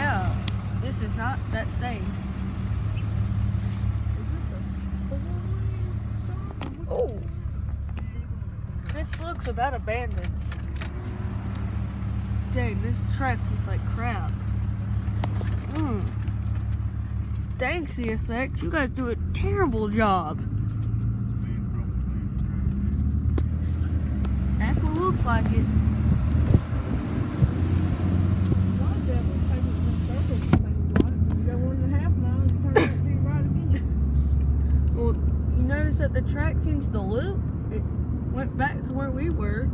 Yeah, this is not that same. Oh, this looks about abandoned. Dang, this track is like crap. Mm. Thanks, CSX. You guys do a terrible job. That's what looks like it. That the track seems to loop. It went back to where we were.